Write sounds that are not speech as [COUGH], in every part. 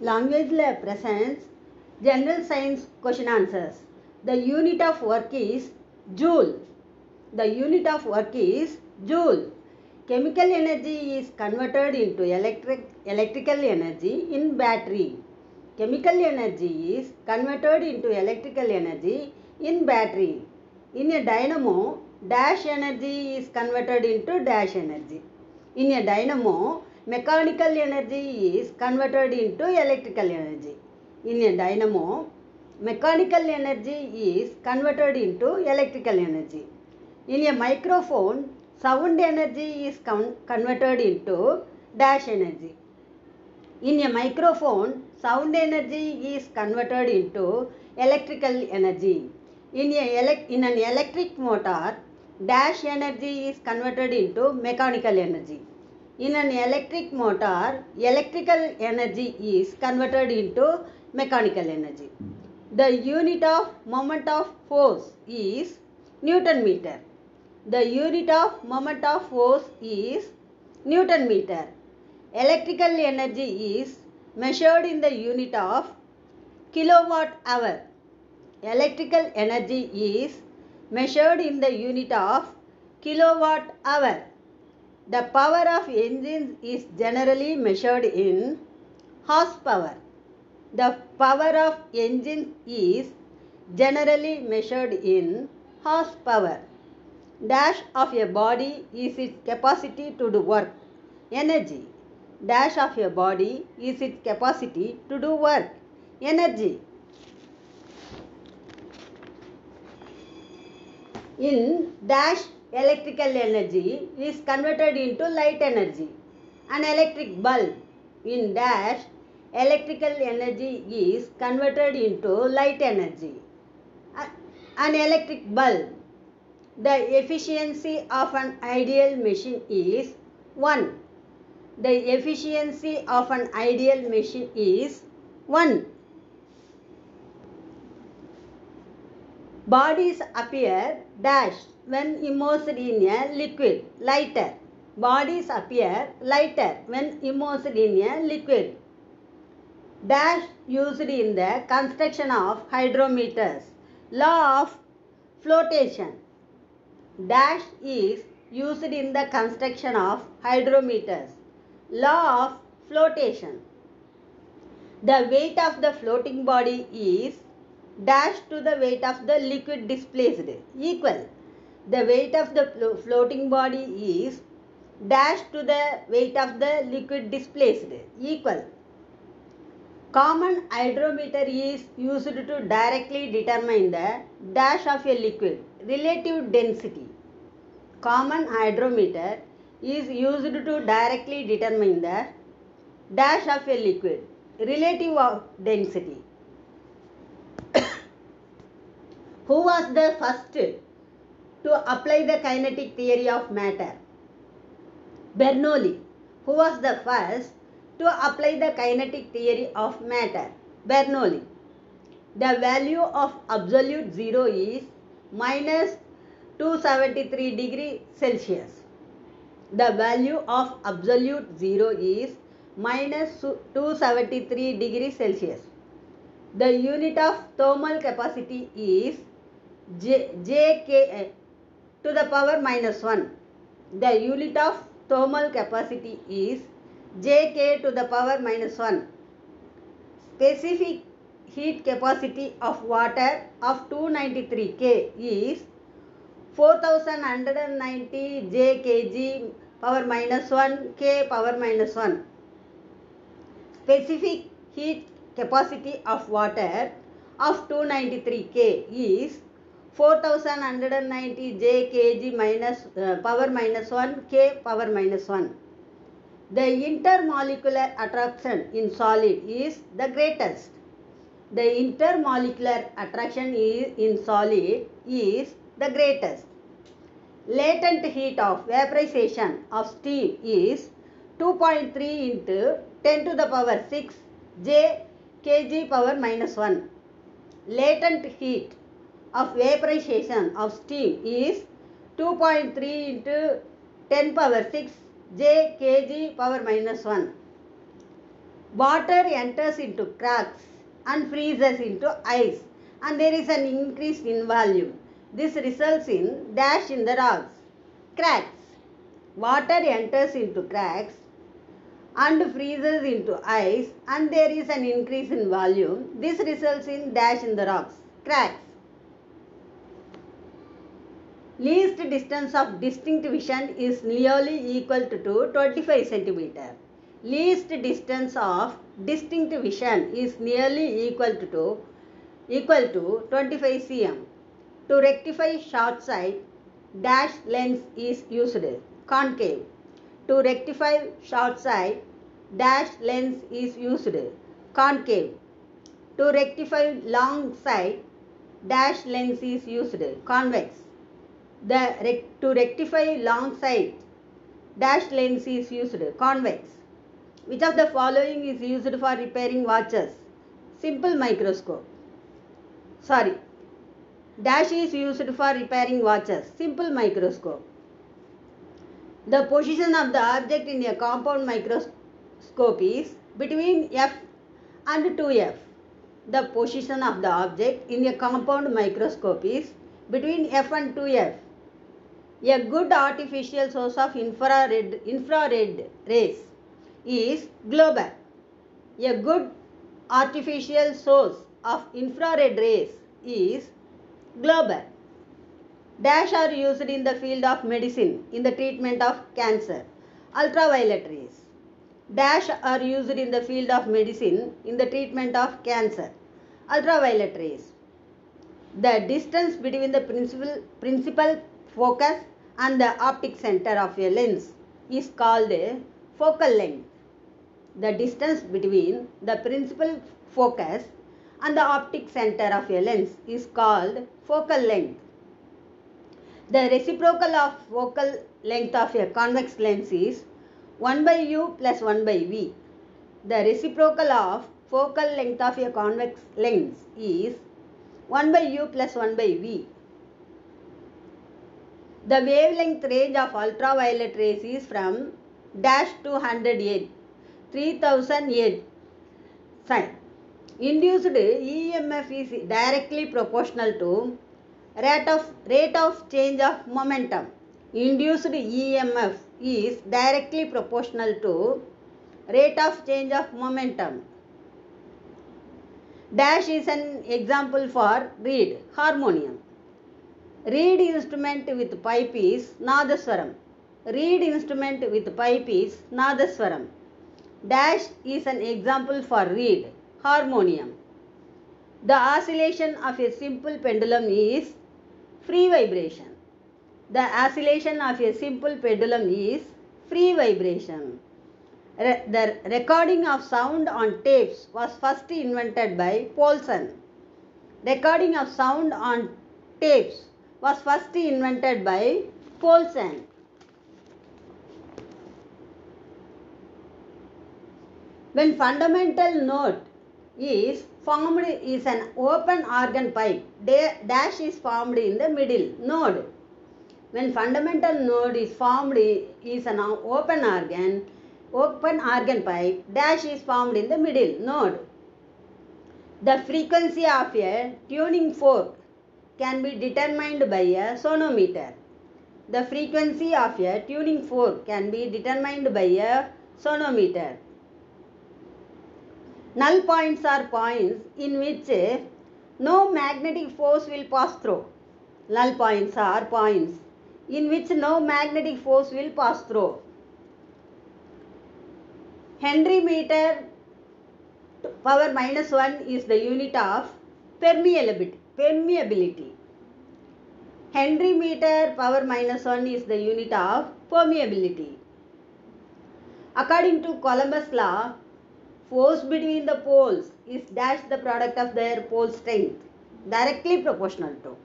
Language Lab presents General Science Question Answers. The unit of work is Joule. The unit of work is Joule. Chemical energy is converted into electric, electrical energy in battery. Chemical energy is converted into electrical energy in battery. In a dynamo, dash energy is converted into dash energy. In a dynamo, mechanical energy is converted into electrical energy in dynamo mechanical energy is converted into electrical energy in a microphone sound energy is con converted into dash energy in a microphone sound energy is converted into electrical energy in a elec in an electric motor dash energy is converted into mechanical energy In an electric motor, electrical energy is converted into mechanical energy. The unit of moment of force is Newton meter. The unit of moment of force is Newton meter. Electrical energy is measured in the unit of kilowatt hour. Electrical energy is measured in the unit of kilowatt hour. The power of engines is generally measured in horsepower. The power of engines is generally measured in horsepower. Dash of a body is its capacity to do work. Energy. Dash of a body is its capacity to do work. Energy. In dash electrical energy is converted into light energy. An electric bulb in dash electrical energy is converted into light energy. An electric bulb. The efficiency of an ideal machine is 1. The efficiency of an ideal machine is 1. Bodies appear dash when immersed in a liquid lighter. Bodies appear lighter when immersed in a liquid. Dash used in the construction of hydrometers. Law of flotation. Dash is used in the construction of hydrometers. Law of flotation. The weight of the floating body is dash to the weight of the liquid displaced equal. The weight of the floating body is dash to the weight of the liquid displaced equal. Common hydrometer is used to directly determine the dash of a liquid relative density. Common hydrometer is used to directly determine the dash of a liquid relative of density. [COUGHS] Who was the first to apply the kinetic theory of matter? Bernoulli. Who was the first to apply the kinetic theory of matter? Bernoulli. The value of absolute zero is minus 273 degree Celsius. The value of absolute zero is minus 273 degree Celsius. The unit of thermal capacity is J, Jk to the power minus 1. The unit of thermal capacity is Jk to the power minus 1. Specific heat capacity of water of 293 K is 4190 J kg power minus 1 K power minus 1. Specific heat capacity of water of 293 K is 4190 J kg minus uh, power minus 1 K power minus 1. The intermolecular attraction in solid is the greatest. The intermolecular attraction is in solid is the greatest. Latent heat of vaporization of steam is 2.3 into 10 to the power 6 J kg power minus 1. Latent heat of vaporization of steam is 2.3 into 10 power 6 J kg power minus 1. water enters into cracks and freezes into ice and there is an increase in volume. This results in dash in the rocks. Cracks. Water enters into cracks and freezes into ice and there is an increase in volume. This results in dash in the rocks. Cracks. Least distance of distinct vision is nearly equal to 25 centimeter. Least distance of distinct vision is nearly equal to equal to 25 cm. To rectify short sight, dash lens is used. Concave. To rectify short sight, dash lens is used. Concave. To rectify long sight, dash lens is used. Convex. The to rectify long sight, dash lens is used. Convex. Which of the following is used for repairing watches? Simple microscope. Sorry. Dash is used for repairing watches. Simple microscope. The position of the object in a compound microscope is between f and 2f. The position of the object in a compound microscope is between f and 2f. A good artificial source of infrared, infrared rays is global. A good artificial source of infrared rays is global. Dash are used in the field of medicine in the treatment of cancer. Ultraviolet rays. Dash are used in the field of medicine in the treatment of cancer. Ultraviolet rays. The distance between the principal, principal focus and the optic center of a lens is called focal length. The distance between the principal focus and the optic center of a lens is called focal length. The reciprocal of focal length of a convex lens is 1 by u plus 1 by v. The reciprocal of focal length of a convex lens is 1 by u plus 1 by v. The wavelength range of ultraviolet rays is from dash to 100 N, 3000 N. Sign. Induced EMF is directly proportional to rate of rate of change of momentum. Induced EMF is directly proportional to rate of change of momentum. Dash is an example for reed, harmonium. Reed instrument with pipe is Nadaswaram. Reed instrument with pipe is Nadaswaram. Dash is an example for reed, harmonium. The oscillation of a simple pendulum is free vibration. The oscillation of a simple pendulum is free vibration. Re- the recording of sound on tapes was first invented by Poulsen. Recording of sound on tapes was first invented by Poulsen. When fundamental note is formed is an open organ pipe, dash is formed in the middle node. When fundamental node is formed is an open organ, open organ pipe, dash is formed in the middle node. The frequency of a tuning fork can be determined by a sonometer. The frequency of a tuning fork can be determined by a sonometer. Null points are points in which no magnetic force will pass through. Null points are points in which no magnetic force will pass through. Henry meter power minus 1 is the unit of permeability. Permeability. Henry meter power minus 1 is the unit of permeability. According to Coulomb's law, force between the poles is dash the product of their pole strength directly proportional to.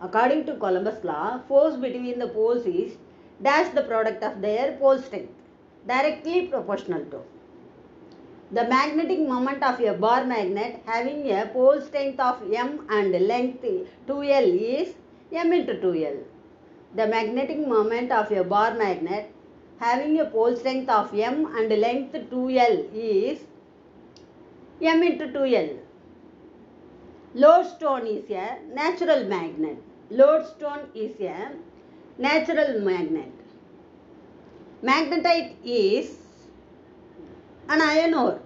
According to Coulomb's law, force between the poles is dash the product of their pole strength directly proportional to. The magnetic moment of a bar magnet having a pole strength of m and length 2l is m into 2l. The magnetic moment of a bar magnet having a pole strength of m and length 2l is m into 2l. Lodestone is a natural magnet. Lodestone is a natural magnet. Magnetite is an iron ore.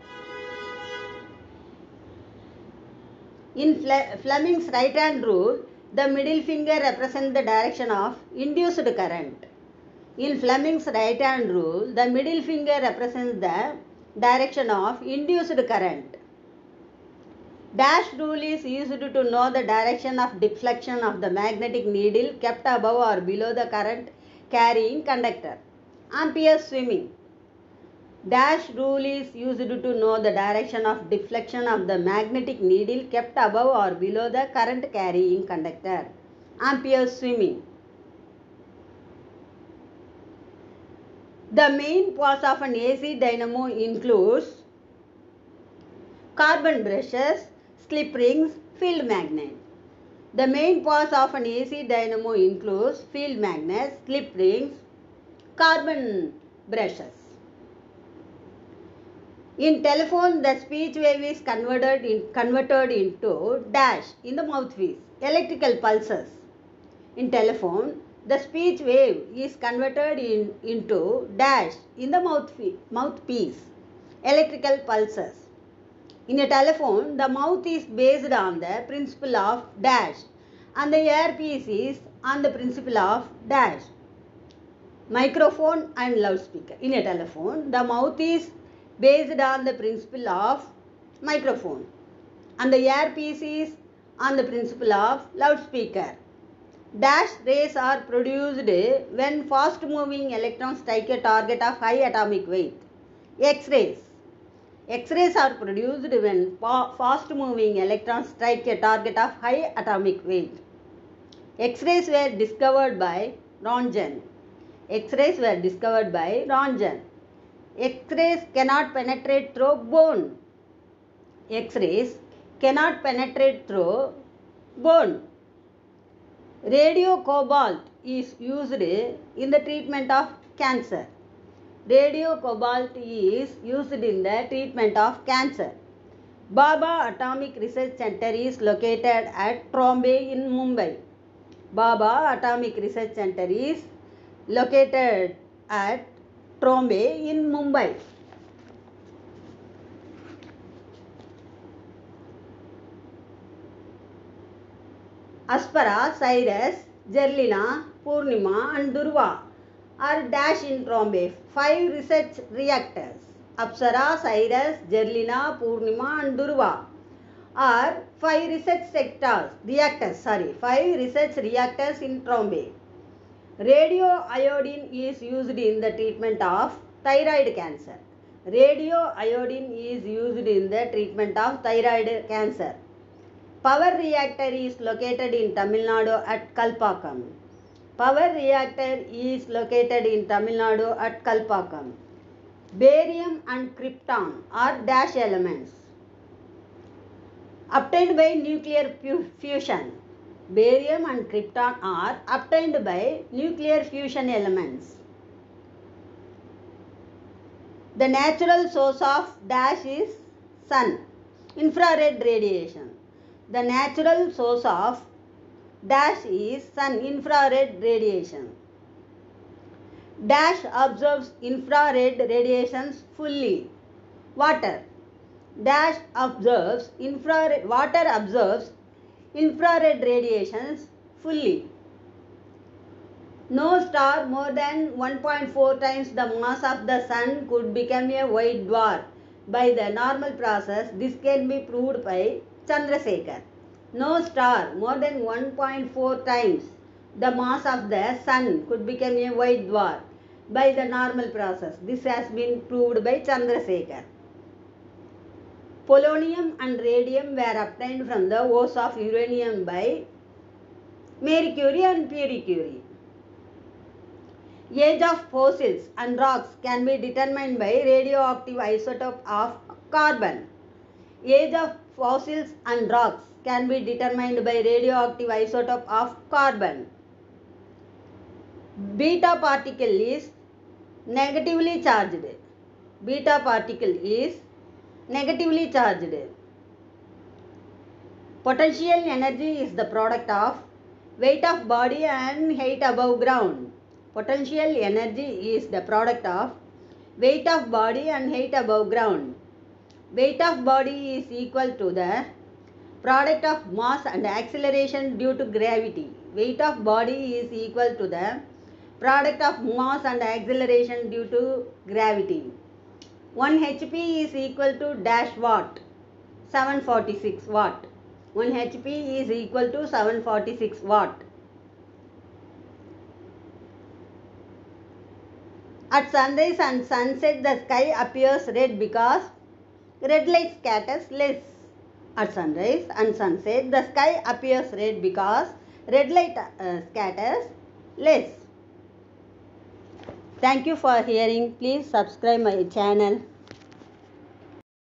In Fle- Fleming's right hand rule, the middle finger represents the direction of induced current. In Fleming's right hand rule, the middle finger represents the direction of induced current. Dash rule is used to know the direction of deflection of the magnetic needle kept above or below the current carrying conductor. Ampere's swimming. Dash rule is used to know the direction of deflection of the magnetic needle kept above or below the current carrying conductor. Ampere's swimming. The main parts of an AC dynamo includes carbon brushes, slip rings, field magnet. The main parts of an AC dynamo includes field magnets, slip rings, carbon brushes. In telephone, the speech wave is converted, in, converted into dash in the mouthpiece, electrical pulses. In telephone, the speech wave is converted in, into dash in the mouthpiece, mouthpiece, electrical pulses. In a telephone, the mouth is based on the principle of dash and the earpiece is on the principle of dash. Microphone and loudspeaker. In a telephone, the mouth is based on the principle of microphone and the earpiece is on the principle of loudspeaker. Dash rays are produced when fast moving electrons strike a target of high atomic weight. X rays. X rays are produced when fast moving electrons strike a target of high atomic weight. X rays were discovered by Rontgen. X rays were discovered by Rontgen. X-rays cannot penetrate through bone. X-rays cannot penetrate through bone. Radio cobalt is used in the treatment of cancer. Radio cobalt is used in the treatment of cancer. Bhabha Atomic Research Center is located at Trombay in Mumbai. Bhabha Atomic Research Center is located at Trombay in Mumbai. Aspara, Cyrus, Gerlina, Purnima and Durva are dash in Trombay. Five research reactors. Apsara, Cyrus, Gerlina, Purnima and Durva are five research sectors, reactors, sorry, five research reactors in Trombay. Radioiodine is used in the treatment of thyroid cancer. Radioiodine is used in the treatment of thyroid cancer. Power reactor is located in Tamil Nadu at Kalpakkam. Power reactor is located in Tamil Nadu at Kalpakkam. Barium and krypton are dash elements obtained by nuclear fusion. Barium and krypton are obtained by nuclear fusion elements. The natural source of dash is sun, infrared radiation. The natural source of dash is sun, infrared radiation. Dash absorbs infrared radiations fully. Water. Dash absorbs infrared, water absorbs infrared radiations fully. No star more than 1.4 times the mass of the sun could become a white dwarf by the normal process. This can be proved by Chandrasekhar. No star more than 1.4 times the mass of the sun could become a white dwarf by the normal process. This has been proved by Chandrasekhar. Polonium and radium were obtained from the ores of uranium by Marie Curie and Pierre. Age of fossils and rocks can be determined by radioactive isotope of carbon. Age of fossils and rocks can be determined by radioactive isotope of carbon. Beta particle is negatively charged beta particle is negatively charged. Potential energy is the product of weight of body and height above ground. Potential energy is the product of weight of body and height above ground. Weight of body is equal to the product of mass and acceleration due to gravity. Weight of body is equal to the product of mass and acceleration due to gravity 1 hp is equal to dash watt 746 watt. 1 hp is equal to 746 watt. At sunrise and sunset the sky appears red because red light scatters less. At sunrise and sunset the sky appears red because red light uh, scatters less thank you for hearing. Please subscribe my channel